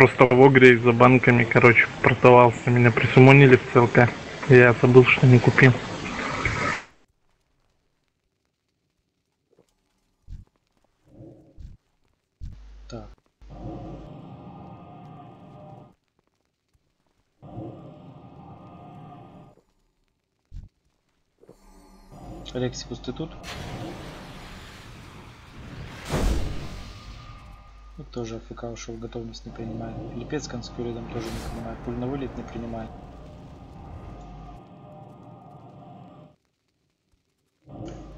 просто в Огре за банками, короче, продавался. Меня присумонили в ЦЛК. Я забыл, что не купил. Так. Алексикус, ты тут? Тоже АФК ушел, готовность не принимает. Липец с конскюридом тоже не принимает. Пуль на вылет не принимает.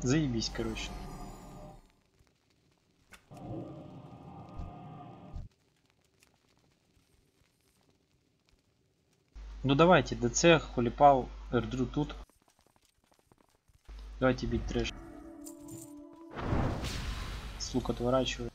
Заебись, короче. Ну давайте, ДЦ, Холипал, Эрдру тут. Давайте бить трэш. Слуг отворачиваю.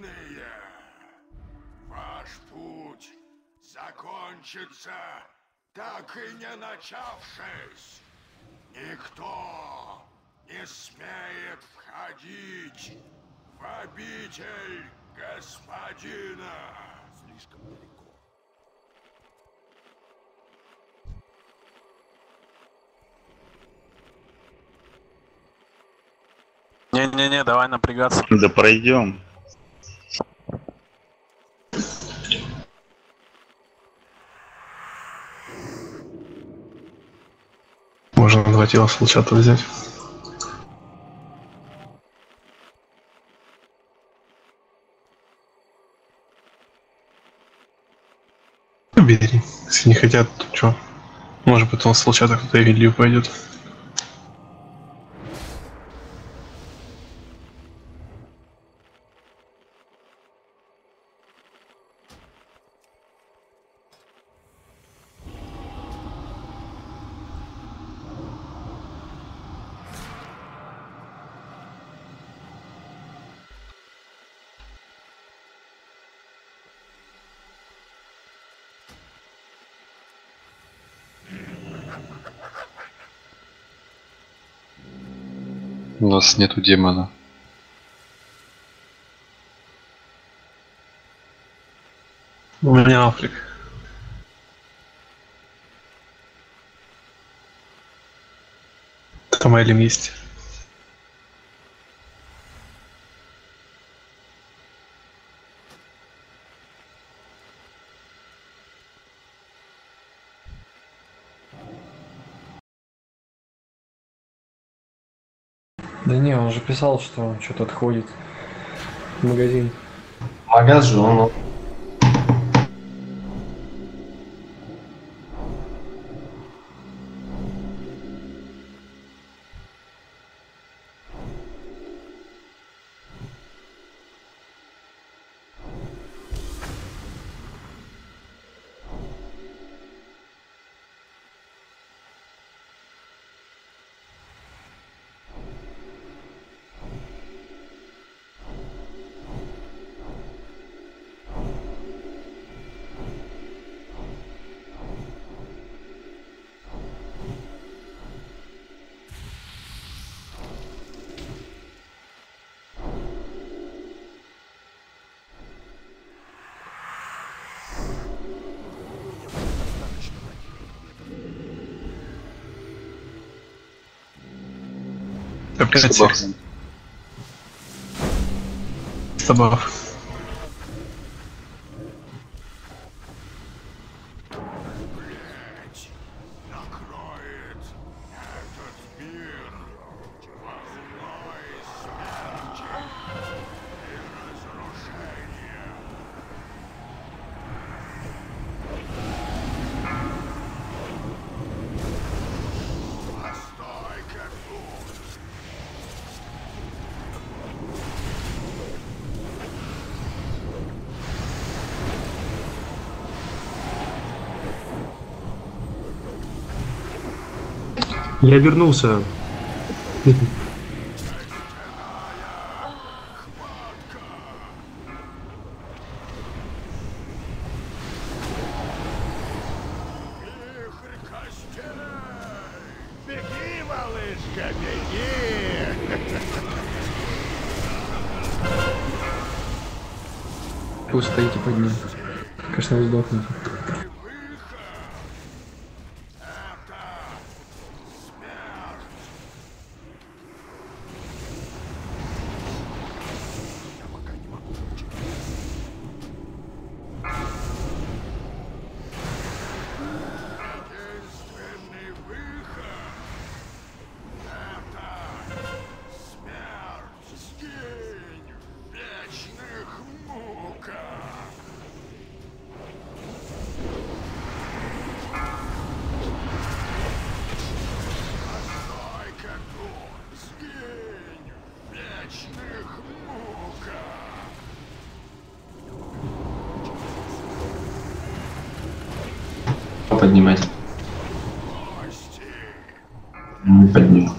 Смертные, ваш путь закончится, так и не начавшись. Никто не смеет входить в обитель господина. Слишком далеко. Не-не-не, давай напрягаться. Да пройдем. Тела с лучата взять. Бери. Если не хотят, то что? Может потом с кто-то и пойдет. Нас нету демона. У меня Африк. Там Элим есть. Да не, он же писал, что он что-то отходит магазин. Магаз же, он Опять Собак. Собак. Я вернулся. Вы стоите под ним. Конечно, вы сдохнете. Я пока не могу ничего. Единственный выход — это смерть. Сгинь в вечных муках. Постой-ка тут, сгинь в вечных муках. Поднимать. Не подниму.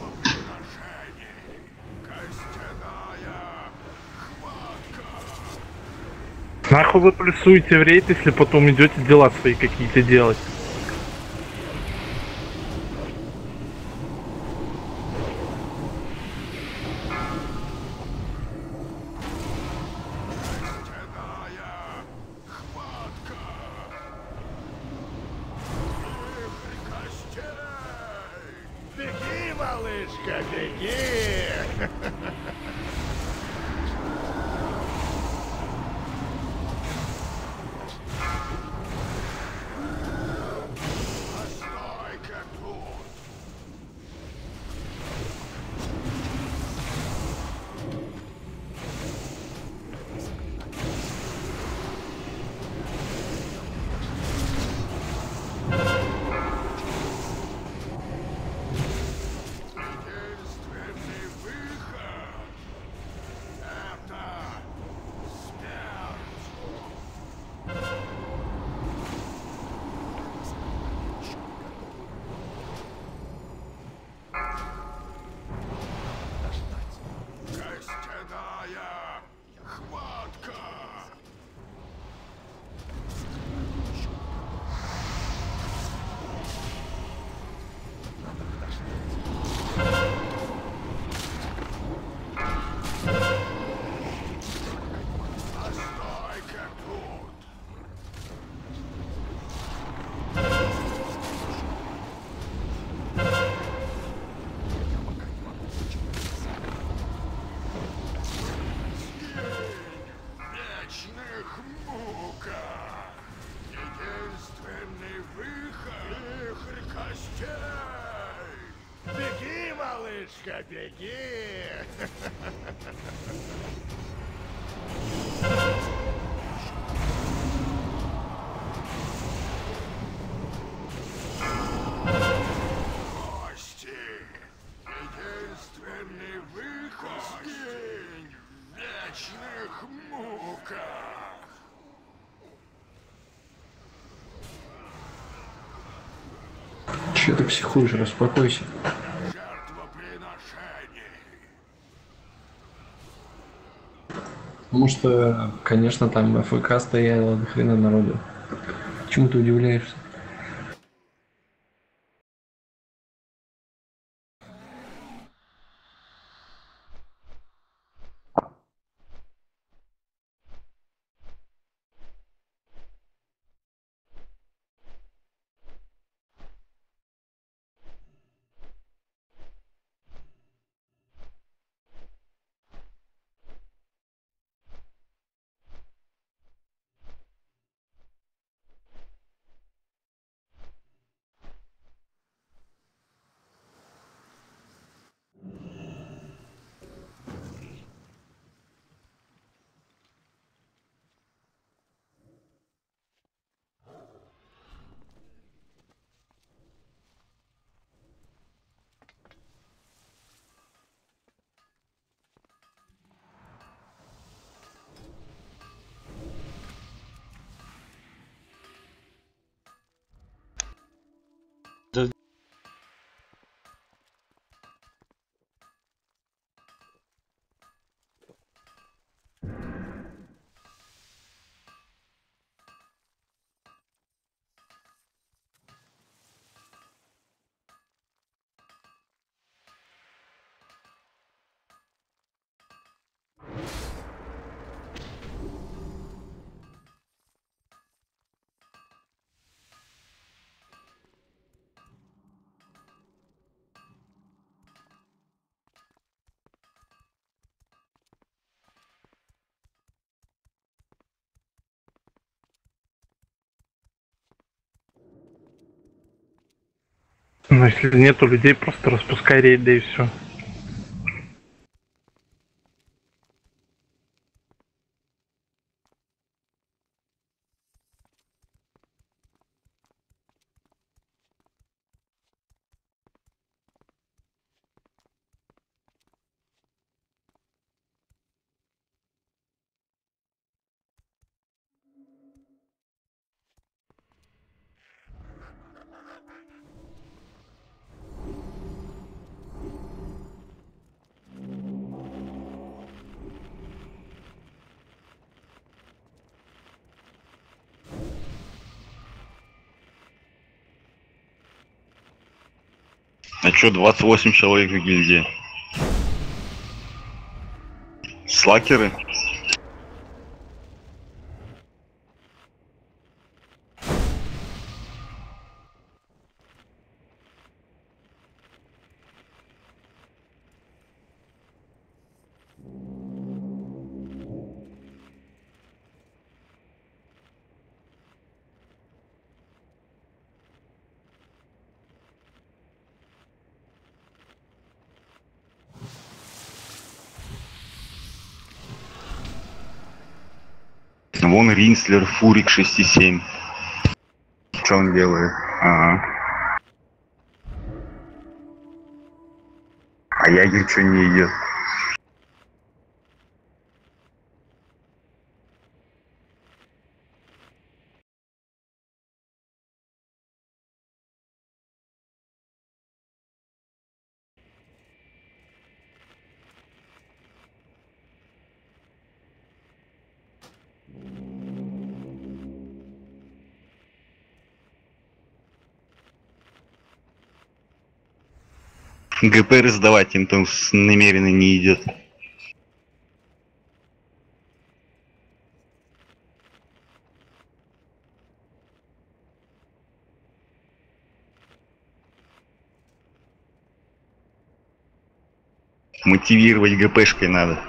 Нахуй вы плюсуете в рейд, если потом идете дела свои какие-то делать. Беги! Кости! Единственный выход день в вечных муках! Че ты психуешь, распокойся. Потому что, конечно, там ФК стояло до хрена народу. Чему ты удивляешься? Но если нету людей, просто распускай рейд, да и все. Чё, 28 человек в гильдии? Слакеры? Вон Ринслер, Фурик 6,7. Что он делает? Ага. А Ягер что не идет? ГП раздавать им там намеренно не идет. Мотивировать ГПшкой надо.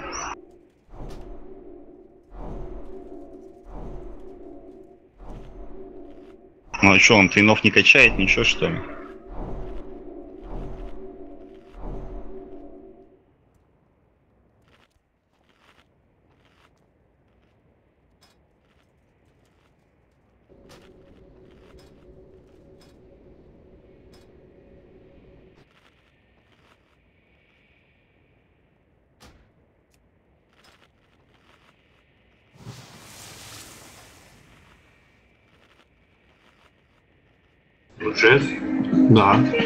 Ну а что, он твинов не качает, ничего что ли? Да.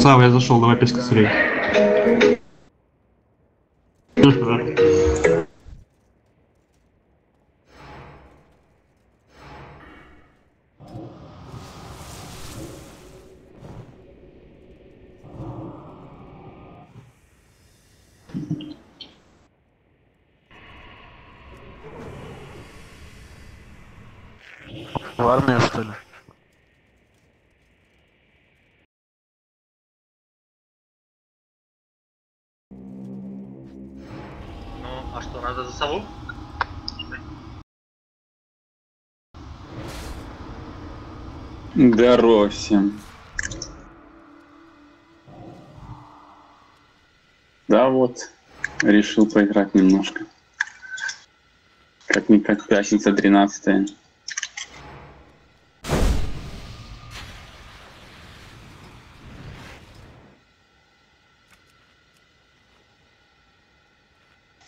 Сава, я зашел, давай пескострей. Армия, Здорово всем. Да вот, решил поиграть немножко. Как-никак пятница 13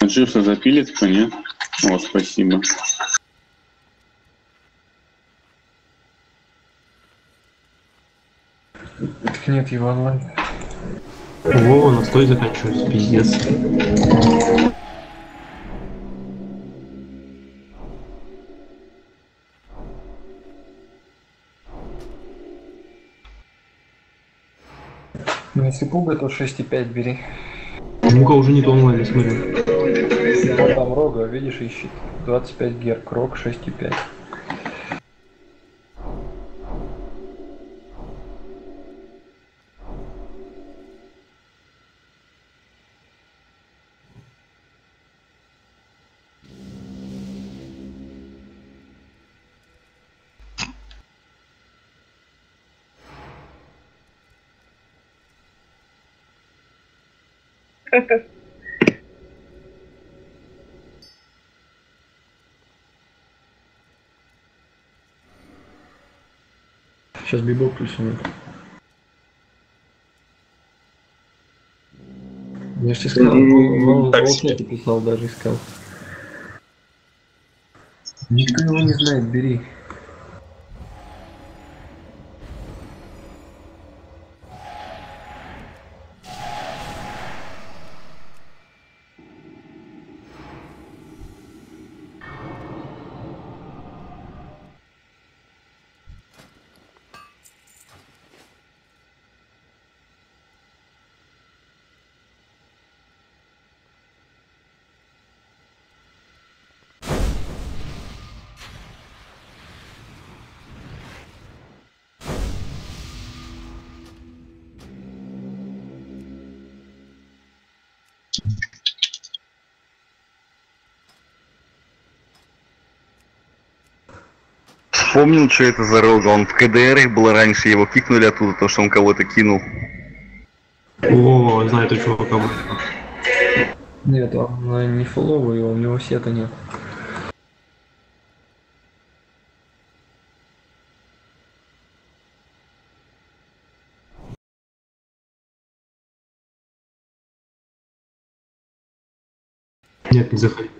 Дживса запилит кто, нет? О, спасибо. Нет его онлайн. Во, настой заканчивается, пиздец. Ну если пуга, то 6,5 бери. Ну-ка уже не то онлайн. Вот там рога, видишь, ищет. 25 герк, рог 6,5. Сейчас бибок плюсует. Я же тебе сказал, М, он так в себе. Волкнете писал, даже искал. Никто его не знает, бери. Вспомнил, что это за рога. Он в КДР был раньше, его кикнули оттуда, то, что он кого-то кинул. О, знаю этого чувака. Нет, он э, не фуловый, у него сета нет. Нет, не заходи.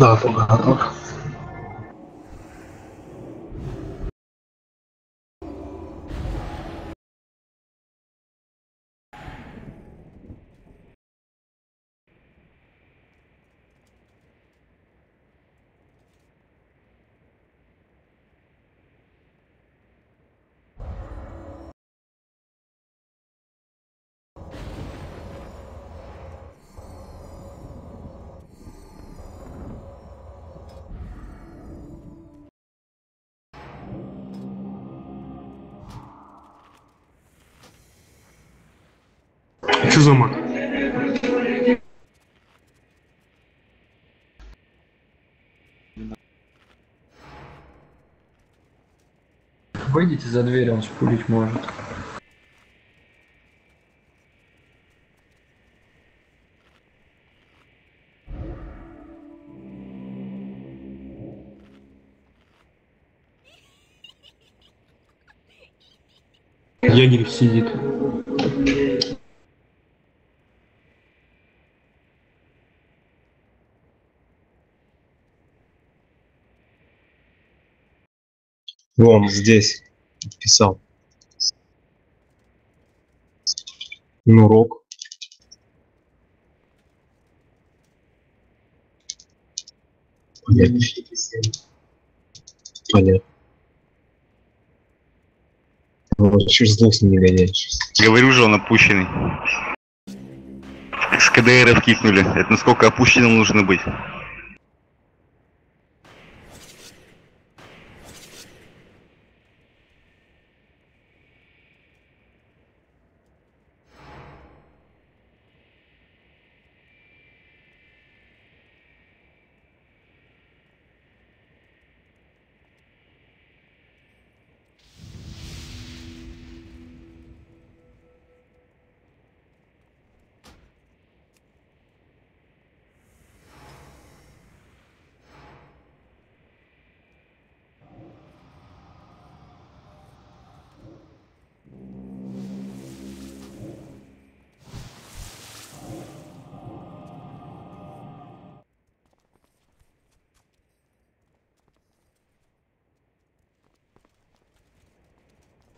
Да, только готов. Выйдите за дверь, он шпулить может. Ягерь сидит. Вон, здесь. Писал. Ну, рок. Понятно. Понятно. Вот, ж сдох не гоняешь. Говорю же, он опущенный. С КДР кикнули. Это насколько опущенным нужно быть.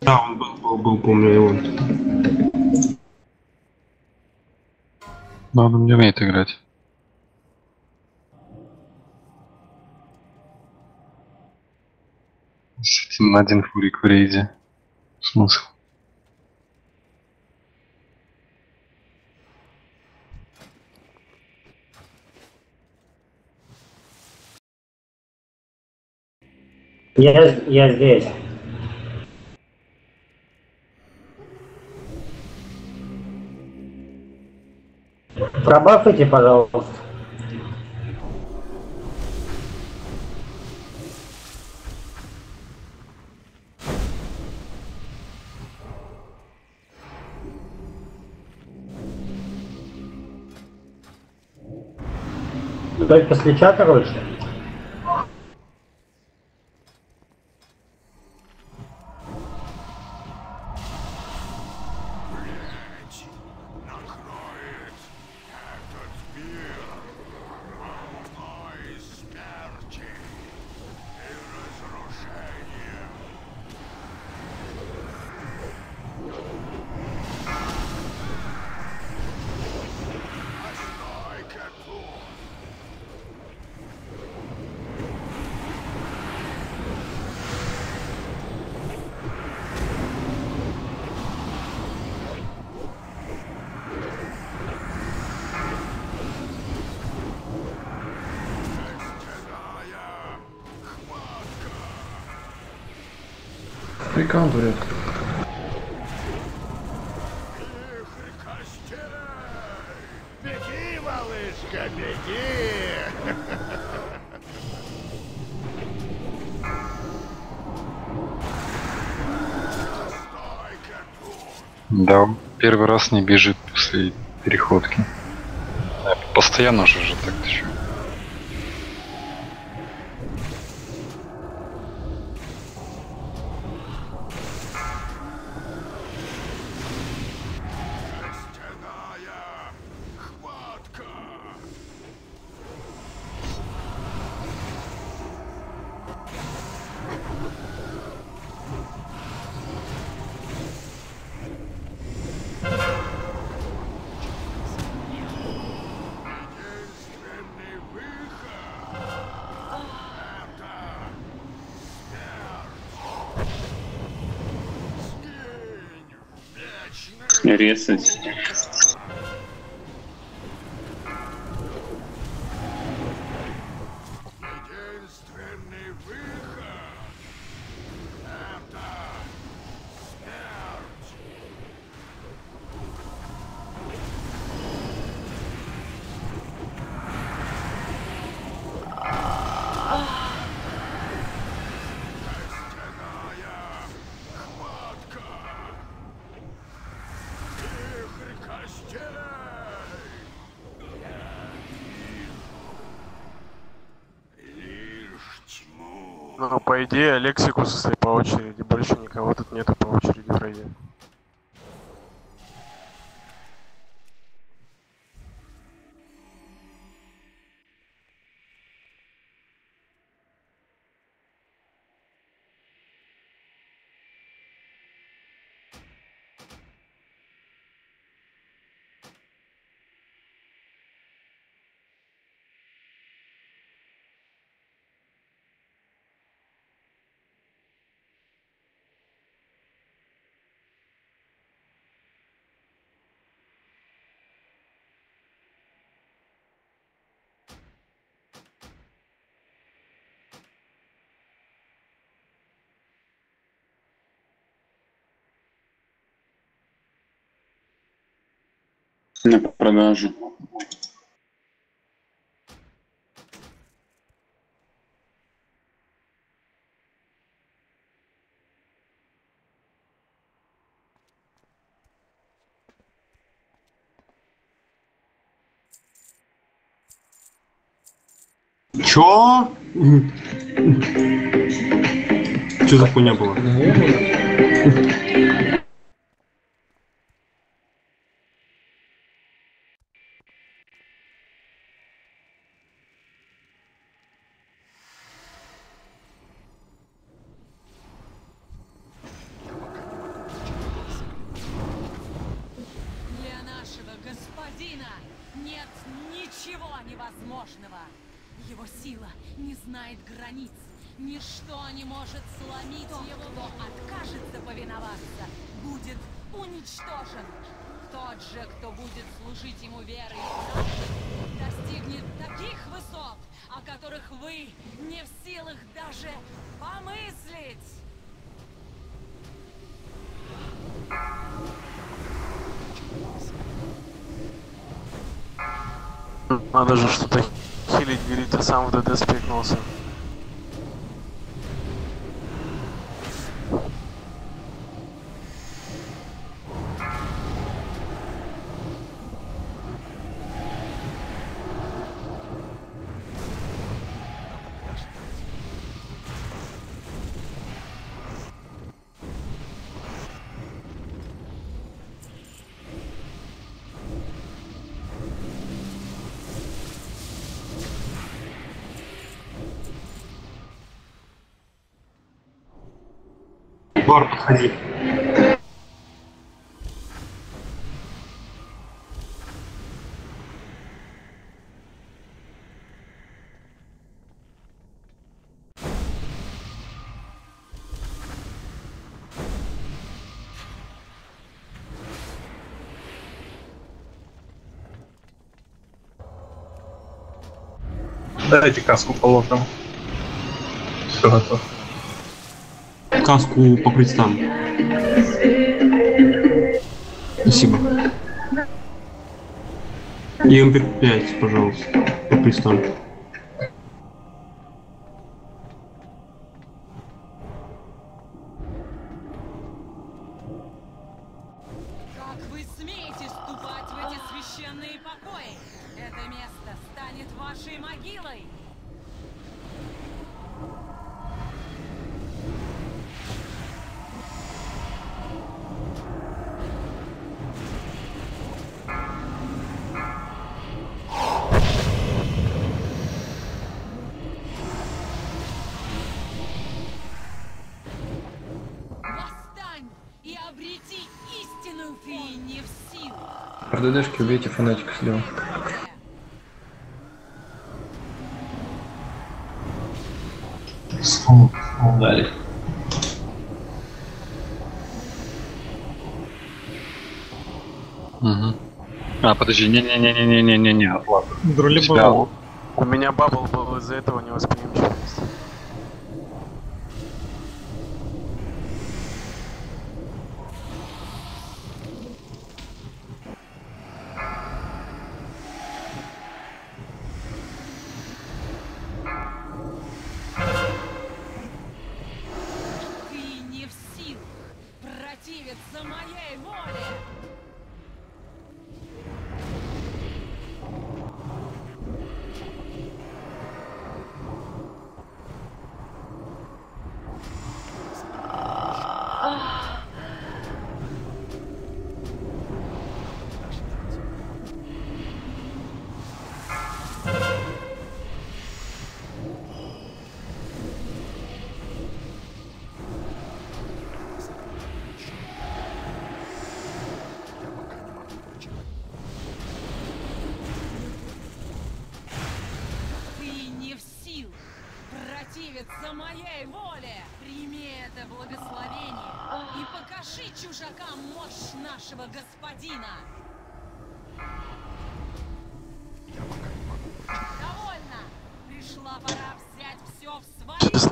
Да, он был, был, был, помню его. Но он не умеет играть. С этим один фурик в рейде. Смысл? Я, я здесь. Пробафайте, пожалуйста. Только с леча, короче. Прикал, дурак. Беги, малышка, беги! Да, он первый раз не бежит после переходки. Постоянно же же так-то чё. В По идее, Алексикус по очереди. Больше никого тут нету по очереди в рейде. На продажу. Чё? Чё за хуйня была? Надо же что-то хилить, говорит, а сам в ДД спекнулся. Бар, подходи. Дайте каску положим. Все готово. Каску покрыть там. Спасибо. И МП5, пожалуйста. Покрыть там. В РДДшке убейте фанатика слева. Дали. Угу. А, подожди, не-не-не-не-не-не-не, ладно. Друли Тебя-. У меня бабл был из-за этого невосприимчивость. Ты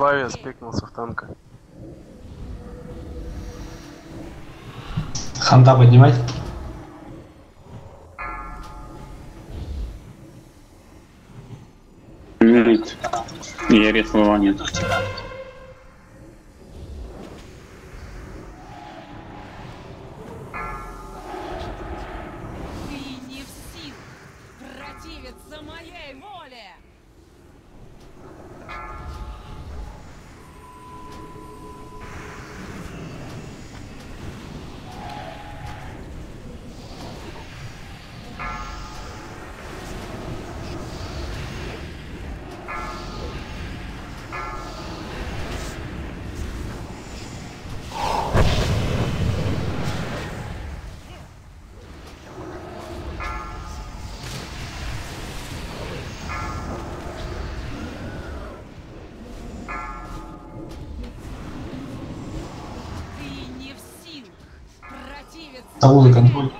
руки. спекнулся в танка. Ханта поднимать? Нет. Я резкого нет. Моей контроль.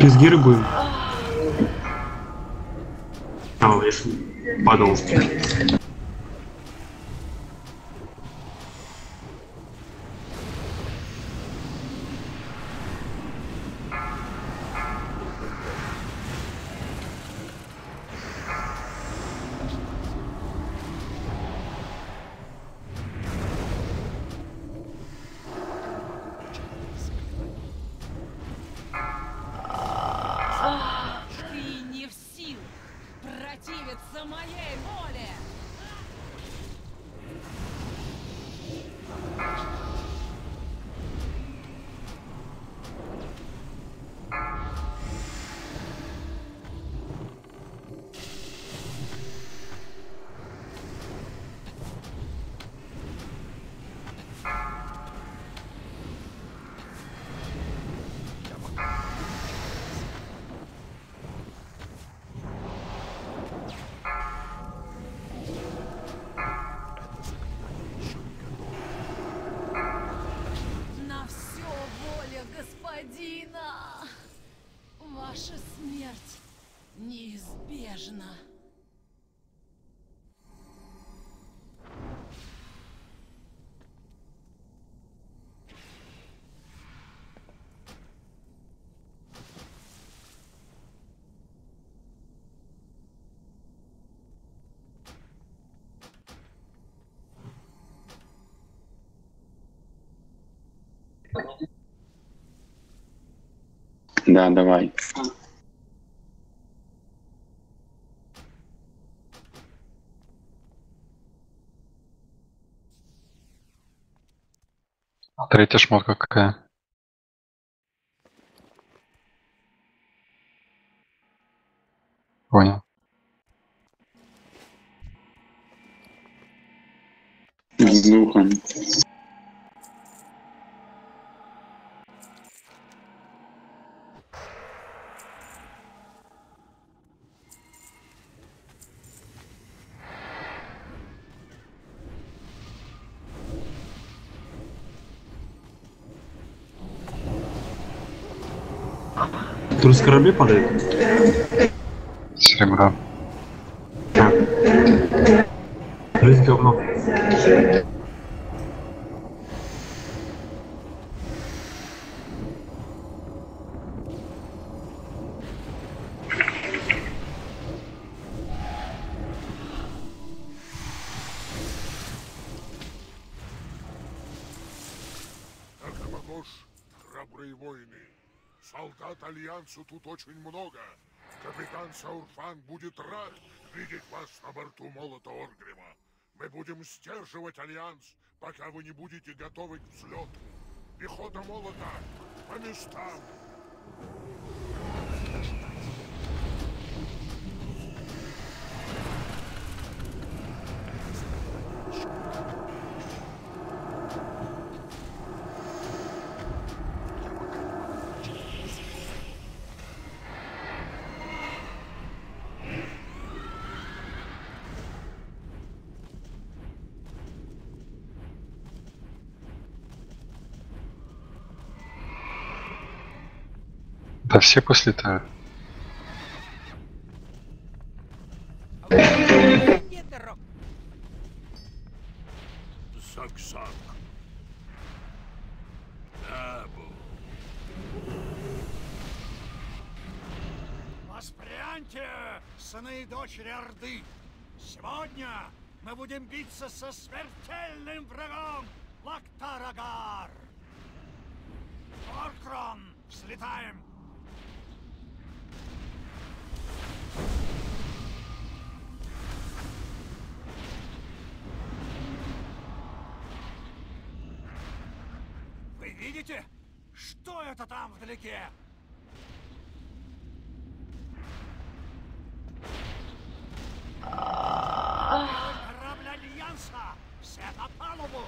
Без гиры будем? А, я ж падал. Да, давай. А третья шмотка какая? Понял. С духом. Корабля падает? Серебро. Рысь говно. Очень много. Капитан Саурфан будет рад видеть вас на борту молота Оргрима. Мы будем сдерживать Альянс, пока вы не будете готовы к взлету. Пехота молота, по местам! Да все послетают. Сак-сак. Воспряньте, сыны и дочери Орды! Сегодня мы будем биться со смертельным врагом Лактарагар! Оркрон, взлетаем! Вы видите? Что это там вдалеке? Корабль Альянса! Все на палубу!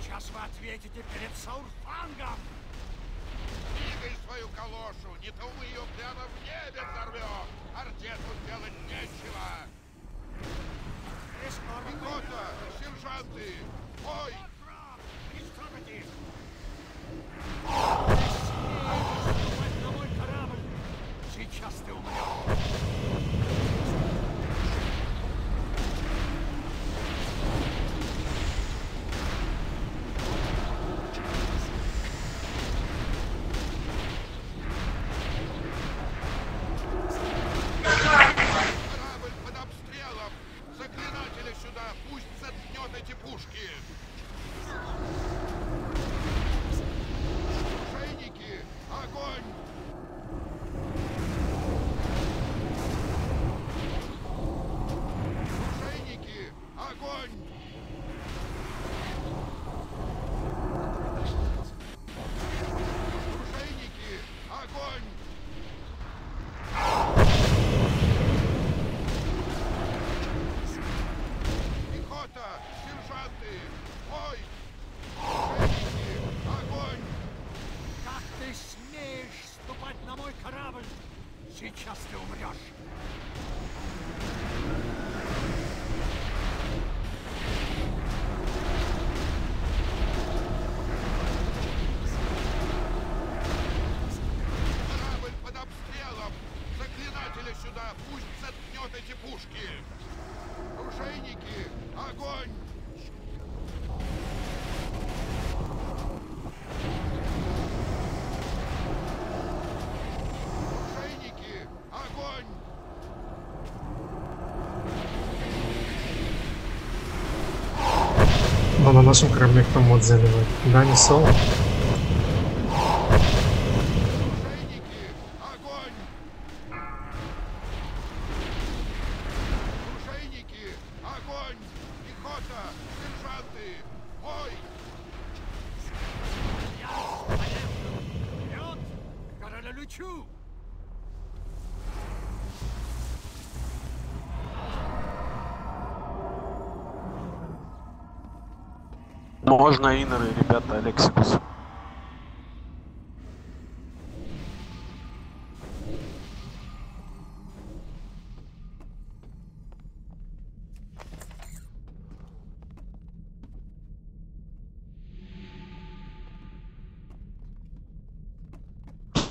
Сейчас вы ответите перед Саурфангом! Двигай свою калошу, не то мы ее прямо в небе взорвем. Орде тут делать нечего. Пехота, сержанты, ой! Нашем корабле кто мод заливает? Да, не Сол? Можно инеры, ребята, Алексикус.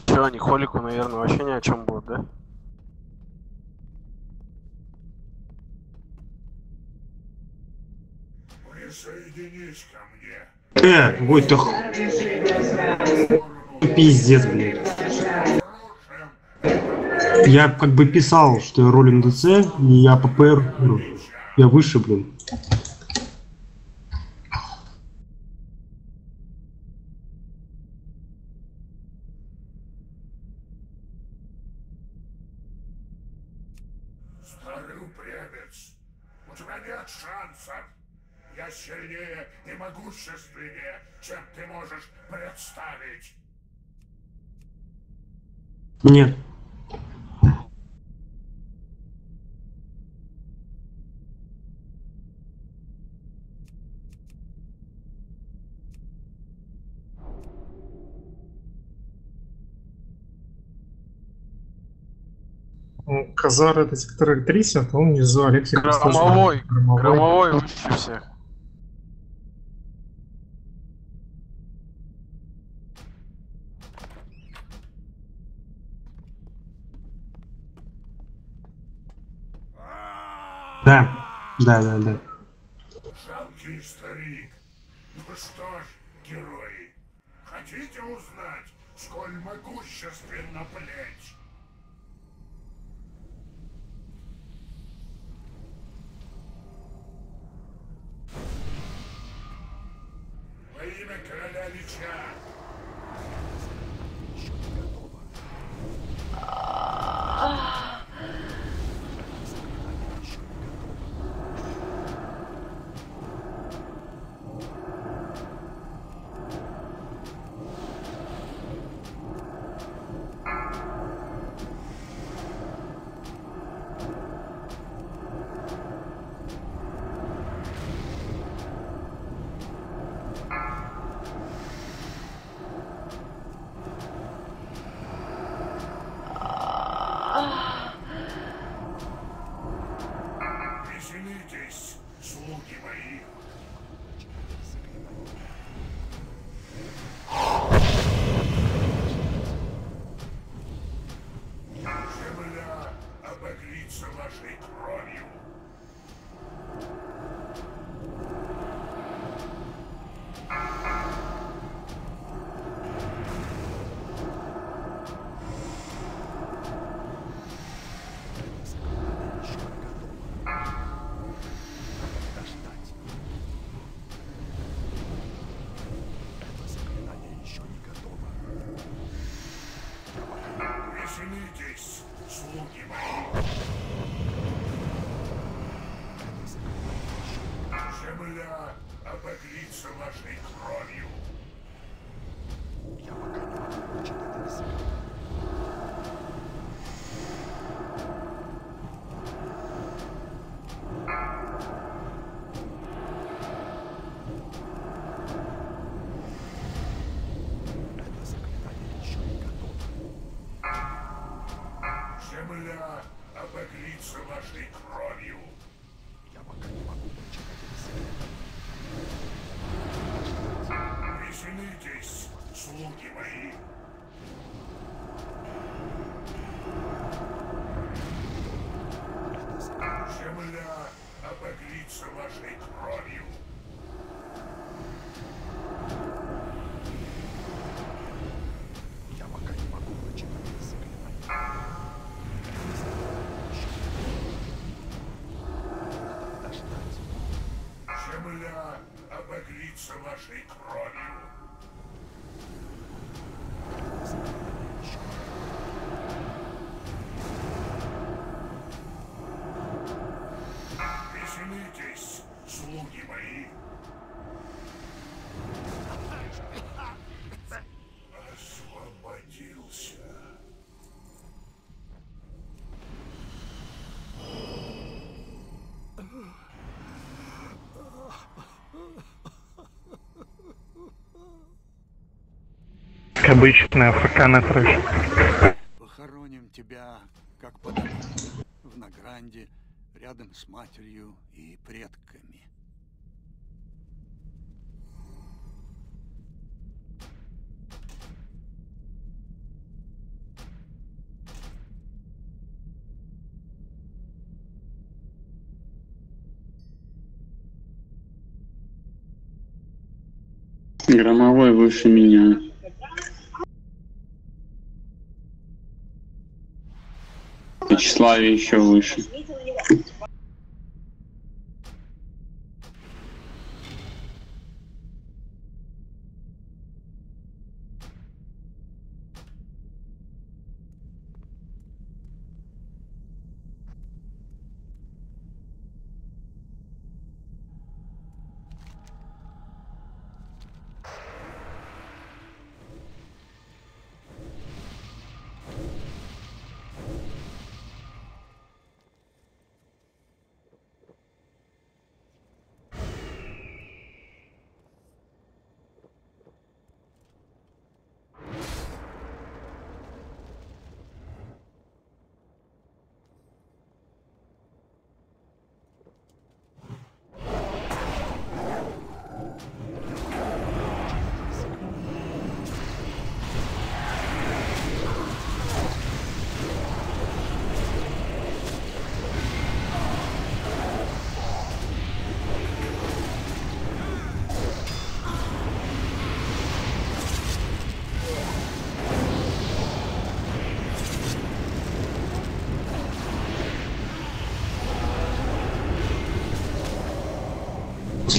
Че, они холику, наверное, вообще ни о чем будут, да? Э, ой, ты х- Пиздец, блядь. Я как бы писал, что я роль НДЦ, и я ППР, ну, я выше, блин. Старый упрямец! У тебя нет шансов! Я сильнее могущественнее, чем ты можешь представить! Нет. Ну, Казар это сектор 30, а он внизу Алексей Громовой, громовой выше всех. Да, да, да, да. Жалкий старик. Ну что ж, герои, хотите узнать, сколь могущественна плеть? Yeah. вашей кровью. Как обычно, АФК на трэш. Похороним тебя, как подобает, в Награнде, рядом с матерью и предками. Громовой выше меня. Вячеславе еще выше.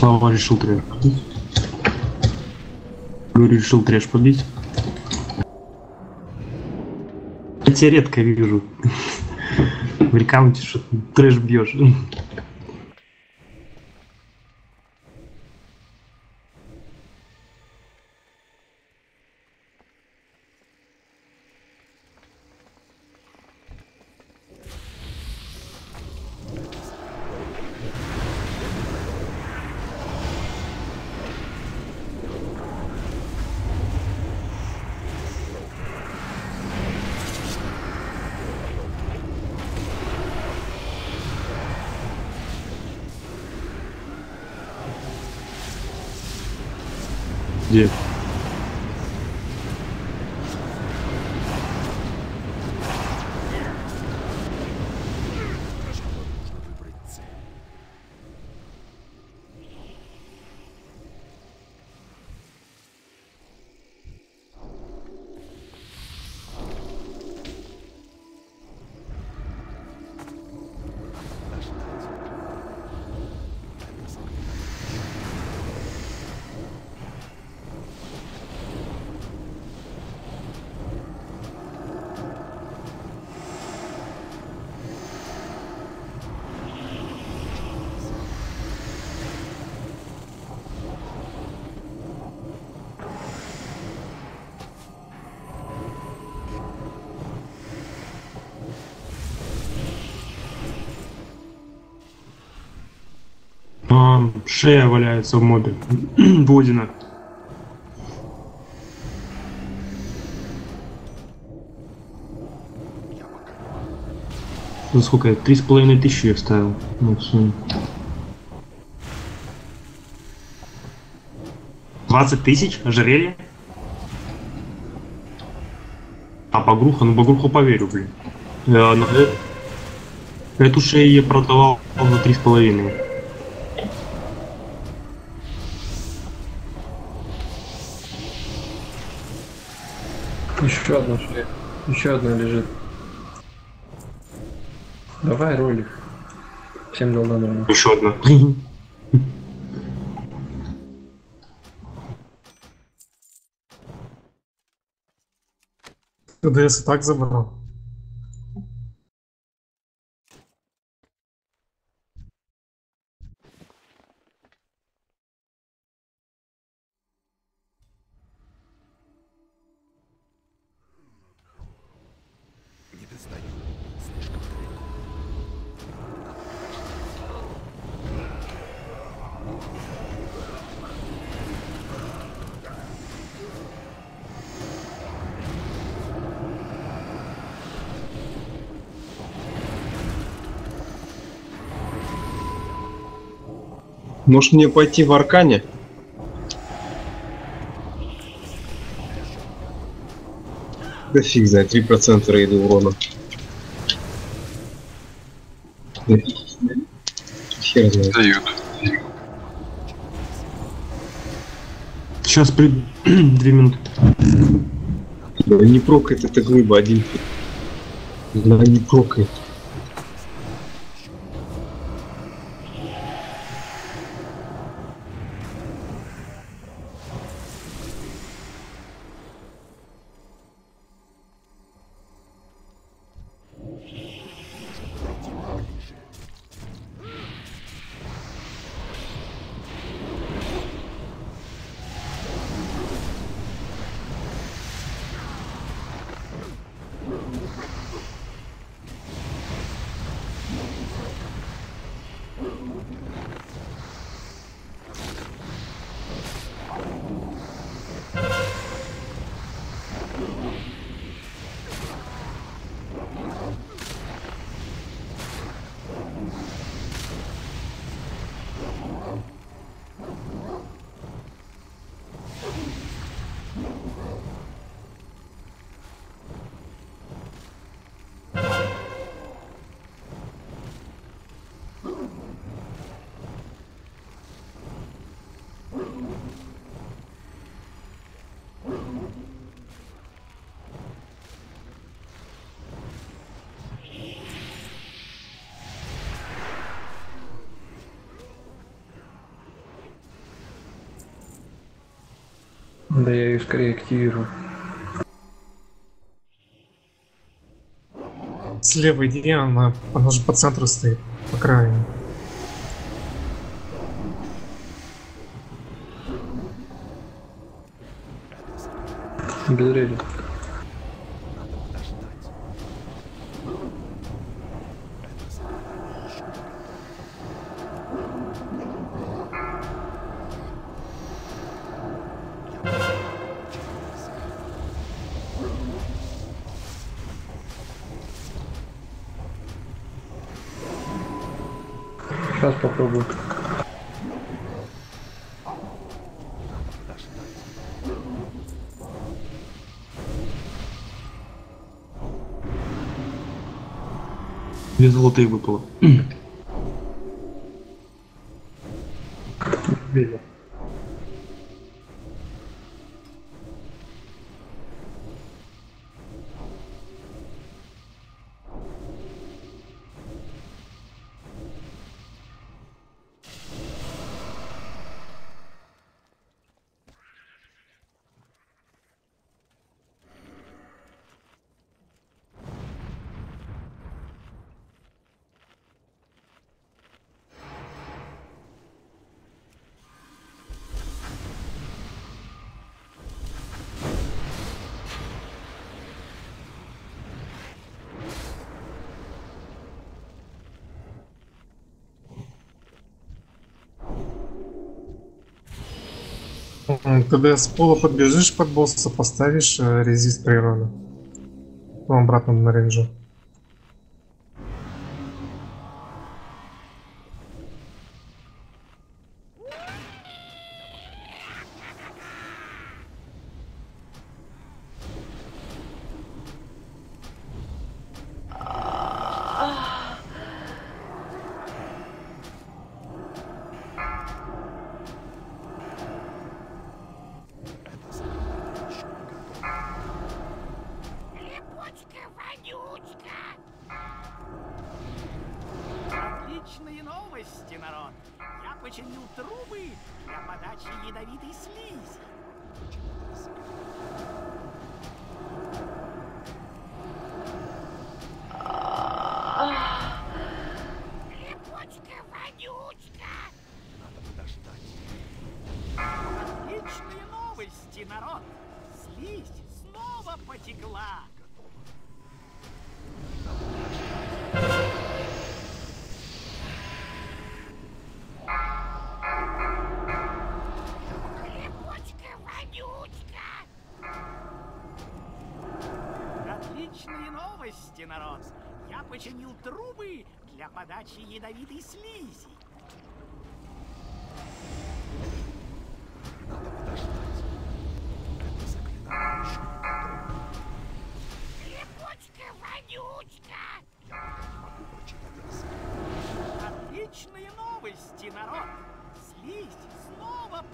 Слава решил трэш побить. Юрий решил трэш побить. Я тебя редко вижу. В рекаунте что ты трэш бьешь. Шея валяется в мобе. Водина. Ну сколько? Три с половиной тысячи я вставил. Сумме. 20 тысяч? Ожерелье? А, багруха? Ну, багруху поверю, блин. Ну, э, Эту шею я продавал за три с половиной. Еще одна. Еще одна лежит. Давай ролик. Всем дал нормально. Еще одна. ТДС и так забрал. Может мне пойти в Аркане? Да фиг знает, 3% рейда урона. Да Хер знает. Дают. Сейчас при... Две минуты. Да не прокает эта глыба один. Да не прокает. Да я ее скорее активирую. Слева иди, она, она же по центру стоит, по краю. Без рейда. Две золотые выпало. Когда с пола подбежишь под босса, поставишь э, резист природы. Ну, обратно на рейнджу.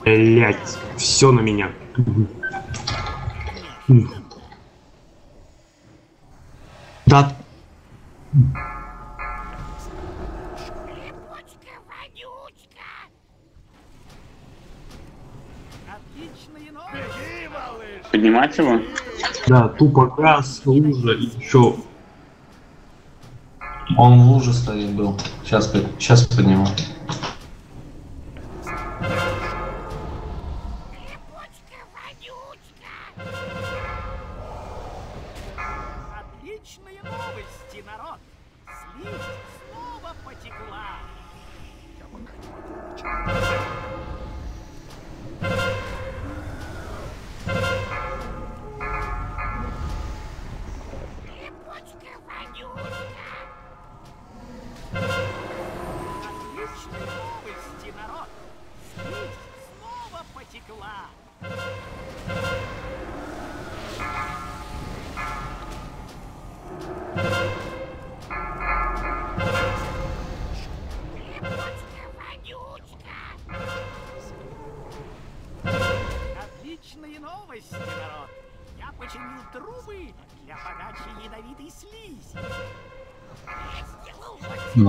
Блять, все на меня. Да. Поднимать его? Да, тупо газ, лужа и еще. Он в луже стоит был. Сейчас, сейчас подниму.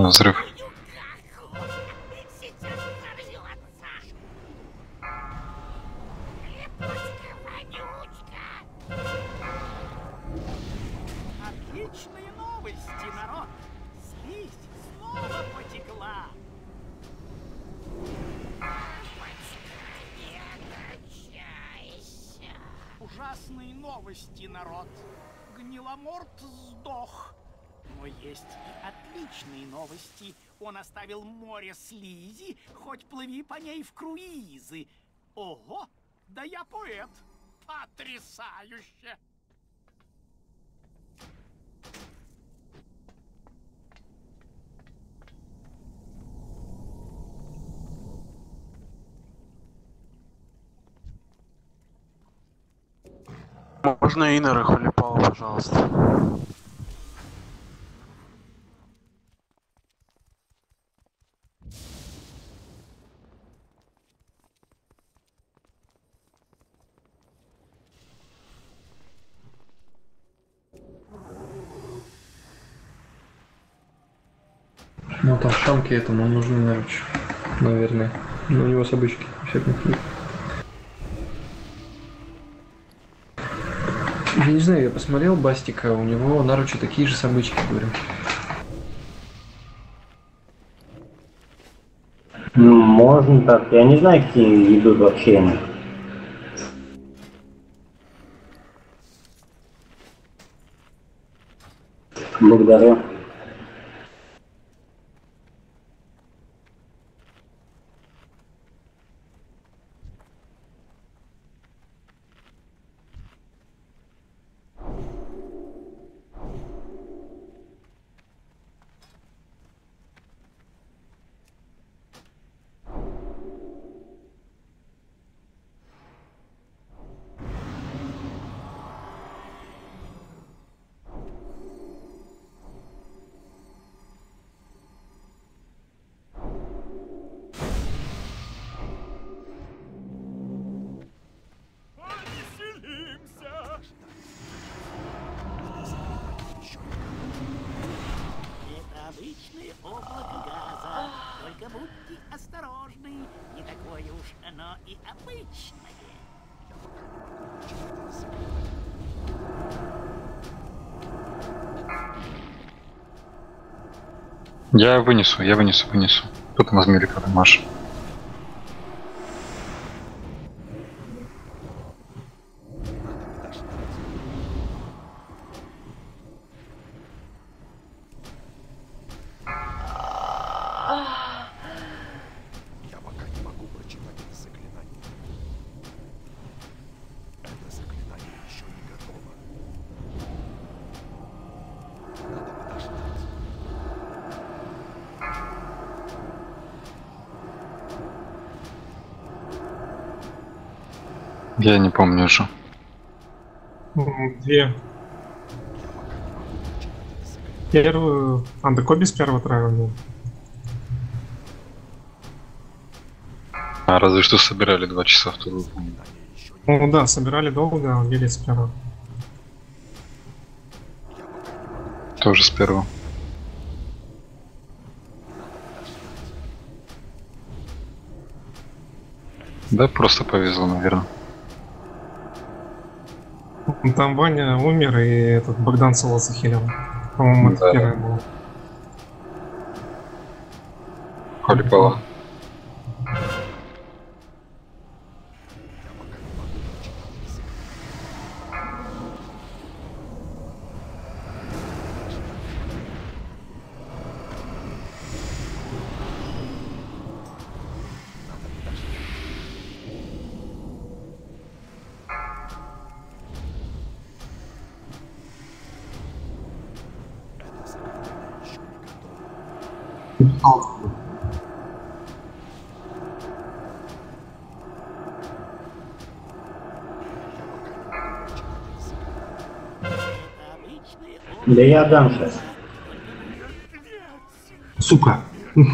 Взрыв. Оставил море слизи, хоть плыви по ней в круизы. Ого, да я поэт. Потрясающе! Можно Инера Хулипала, пожалуйста? Ну шамки этому нужны наруч, наверное. Но у него с обычки всяких нет. Я не знаю, я посмотрел Бастика, у него наручи такие же собычки, говорю. Ну, можно так. Я не знаю, какие идут вообще. Благодарю. Я вынесу, я вынесу, вынесу. Кто там из Мелика, Маша? Я не помню уже. Две. Первую... А, такой без первого травма. А разве что собирали два часа вторую. помню. Ну да, собирали долго, а убили с первого. Тоже с первого. Да, просто повезло, наверное. Ну, Там Ваня умер, и этот Богдан Соло захилил. По-моему, это Да. первое было. Халипала. Да я дам сейчас. Сука. Надо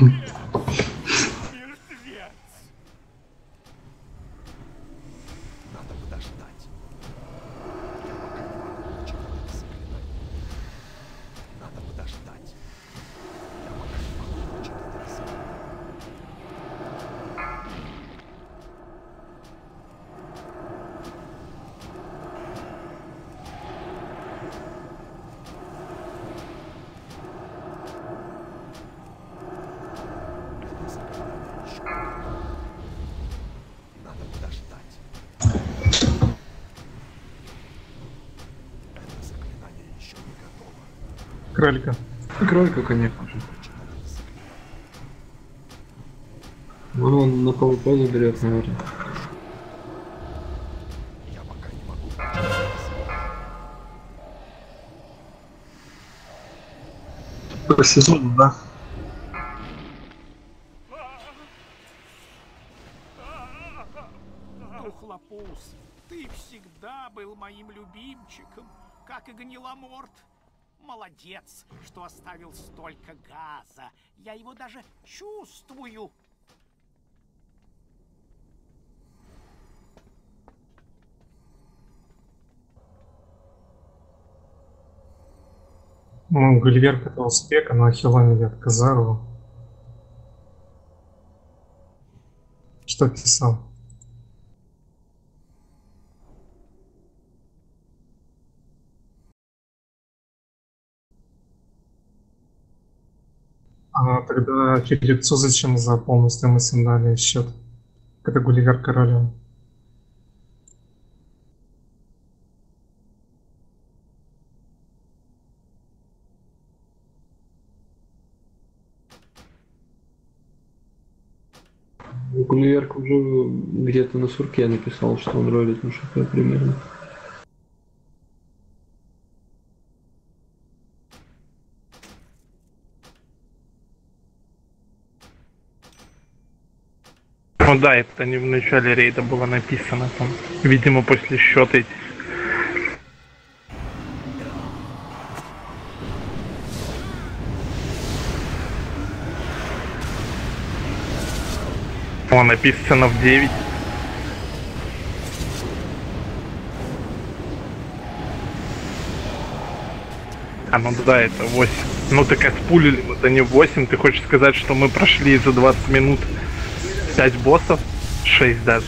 подождать. Я пока не могу прочитать это заклинание. Надо подождать. Я пока не могу прочитать это заклинание. Кролика. Кролика, конечно же. Ну, он на ПВП заберет, наверное. По сезону, да? Тухлопус, ты всегда был моим любимчиком, как и гниломорт. Молодец, что оставил столько газа. Я его даже чувствую. Ну, Гульверк это успех, но Ахилоне ветка Зару. Что писал? А тогда Филипцу зачем за полную стоимость им счет? Когда Гулливер королем. Гулливерк уже где-то на сурке написал, что он ролит на ШП примерно. Ну да, это не в начале рейда было написано там. Видимо, после счета этих. О, написано в 9. А, ну да, это 8. Ну так отпулили мы это не 8. Ты хочешь сказать, что мы прошли за 20 минут 5 боссов? 6 даже.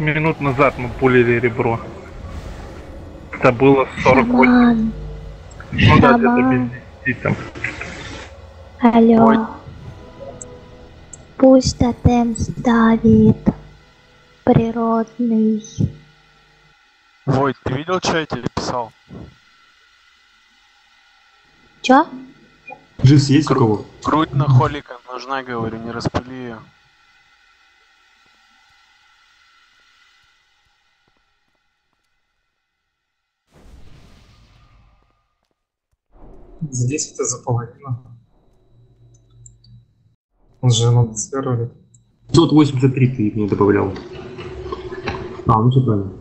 Сорок минут назад мы пулили ребро. Это было 48. Шаман. Ну да, где-то без 10 там. Алло. Пусть тотем ставит природный. Войт, ты видел, что я тебе писал? Чё? Джис есть у кого? Грудь на холика нужна, говорю, не распыли ее. 10 это за половину. Он же надо ролит. 583 ты мне добавлял. А, ну все правильно.